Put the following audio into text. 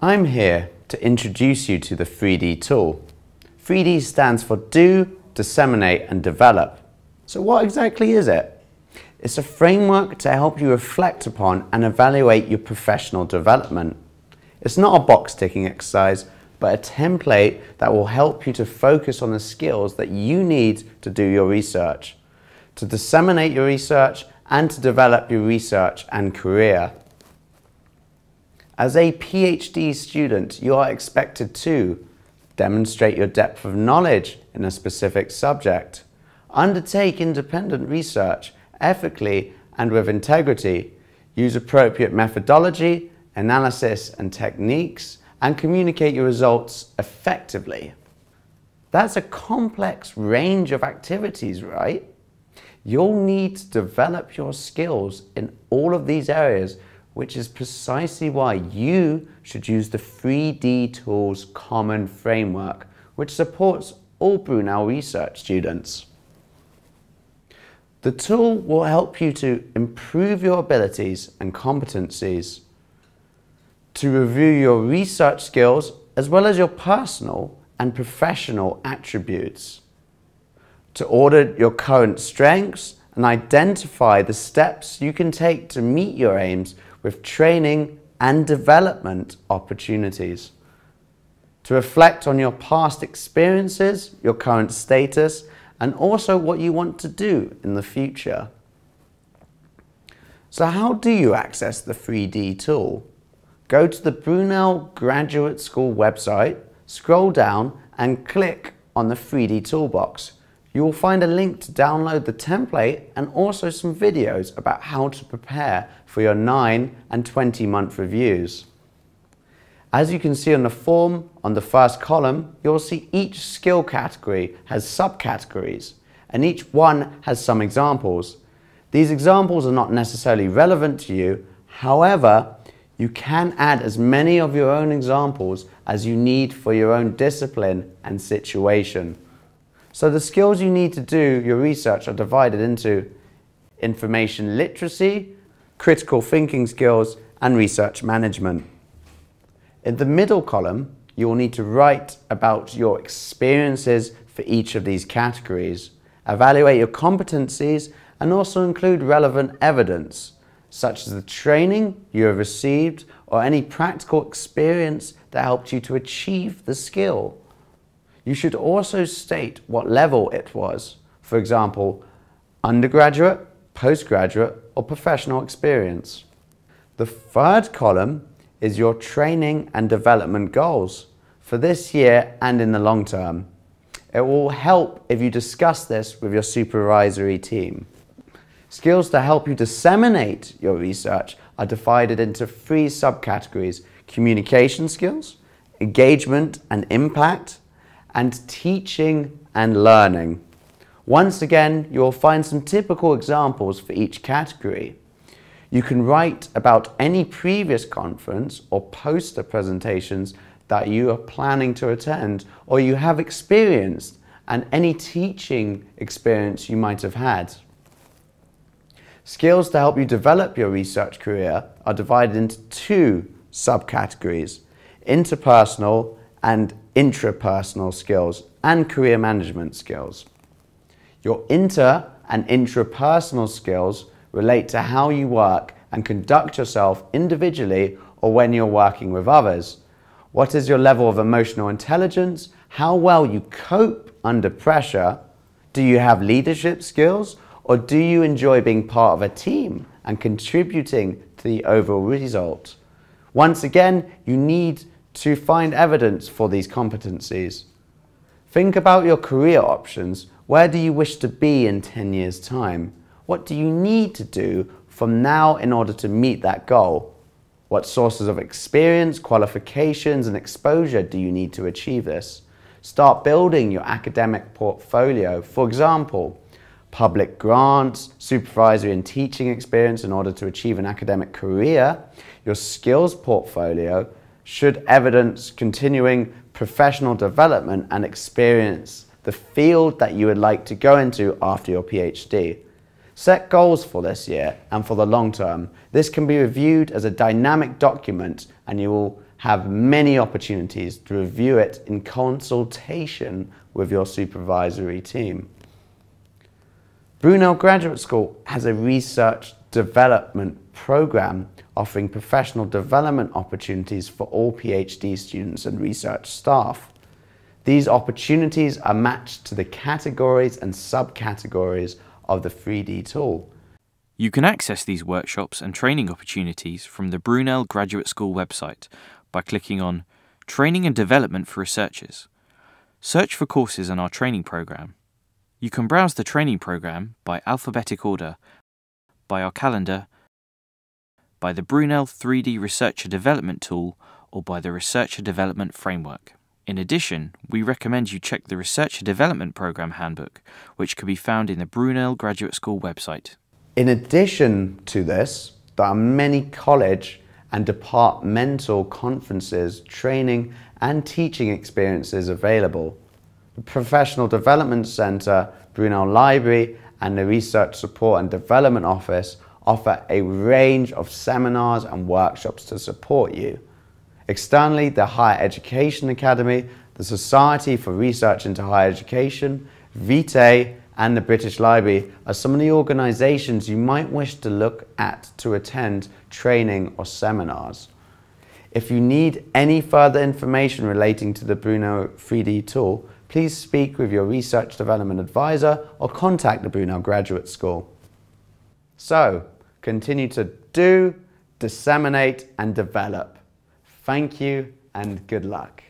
I'm here to introduce you to the 3D tool. 3D stands for Do, Disseminate and Develop. So what exactly is it? It's a framework to help you reflect upon and evaluate your professional development. It's not a box ticking exercise, but a template that will help you to focus on the skills that you need to do your research, to disseminate your research and to develop your research and career. As a PhD student, you are expected to demonstrate your depth of knowledge in a specific subject, undertake independent research ethically and with integrity, use appropriate methodology, analysis and techniques, and communicate your results effectively. That's a complex range of activities, right? You'll need to develop your skills in all of these areas which is precisely why you should use the 3D Tools Common Framework, which supports all Brunel research students. The tool will help you to improve your abilities and competencies, to review your research skills as well as your personal and professional attributes, to audit your current strengths and identify the steps you can take to meet your aims with training and development opportunities. To reflect on your past experiences, your current status, and also what you want to do in the future. So how do you access the 3D tool? Go to the Brunel Graduate School website, scroll down and click on the 3D toolbox you will find a link to download the template and also some videos about how to prepare for your 9 and 20 month reviews. As you can see on the form, on the first column, you'll see each skill category has subcategories and each one has some examples. These examples are not necessarily relevant to you, however, you can add as many of your own examples as you need for your own discipline and situation. So the skills you need to do your research are divided into information literacy, critical thinking skills, and research management. In the middle column, you will need to write about your experiences for each of these categories, evaluate your competencies, and also include relevant evidence, such as the training you have received or any practical experience that helped you to achieve the skill. You should also state what level it was. For example, undergraduate, postgraduate, or professional experience. The third column is your training and development goals for this year and in the long term. It will help if you discuss this with your supervisory team. Skills to help you disseminate your research are divided into three subcategories, communication skills, engagement and impact, and teaching and learning. Once again, you'll find some typical examples for each category. You can write about any previous conference or poster presentations that you are planning to attend or you have experienced and any teaching experience you might have had. Skills to help you develop your research career are divided into two subcategories, interpersonal and intrapersonal skills and career management skills. Your inter and intrapersonal skills relate to how you work and conduct yourself individually or when you're working with others. What is your level of emotional intelligence? How well you cope under pressure? Do you have leadership skills? Or do you enjoy being part of a team and contributing to the overall result? Once again, you need to find evidence for these competencies. Think about your career options. Where do you wish to be in 10 years' time? What do you need to do from now in order to meet that goal? What sources of experience, qualifications, and exposure do you need to achieve this? Start building your academic portfolio. For example, public grants, supervisory and teaching experience in order to achieve an academic career, your skills portfolio, should evidence continuing professional development and experience the field that you would like to go into after your PhD. Set goals for this year and for the long term. This can be reviewed as a dynamic document and you will have many opportunities to review it in consultation with your supervisory team. Brunel Graduate School has a research development program offering professional development opportunities for all PhD students and research staff. These opportunities are matched to the categories and subcategories of the 3D tool. You can access these workshops and training opportunities from the Brunel Graduate School website by clicking on Training and Development for Researchers. Search for courses in our training program you can browse the training program by alphabetic order, by our calendar, by the Brunel 3D Researcher Development Tool, or by the Researcher Development Framework. In addition, we recommend you check the Researcher Development Program Handbook, which can be found in the Brunel Graduate School website. In addition to this, there are many college and departmental conferences, training and teaching experiences available the Professional Development Centre, Brunel Library and the Research Support and Development Office offer a range of seminars and workshops to support you. Externally, the Higher Education Academy, the Society for Research into Higher Education, Vitae and the British Library are some of the organisations you might wish to look at to attend training or seminars. If you need any further information relating to the Brunel 3D tool, please speak with your research development advisor or contact the Brunel Graduate School. So, continue to do, disseminate and develop. Thank you and good luck.